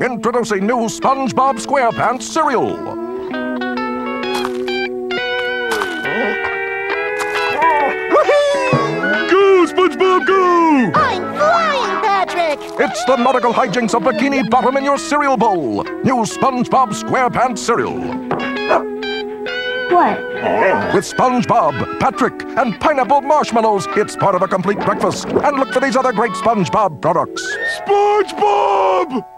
Introducing new SpongeBob SquarePants cereal. Go, SpongeBob, go! I'm flying, Patrick! It's the nautical hijinks of Bikini Bottom in your cereal bowl. New SpongeBob SquarePants cereal. What? With SpongeBob, Patrick, and pineapple marshmallows, it's part of a complete breakfast. And look for these other great SpongeBob products. SpongeBob!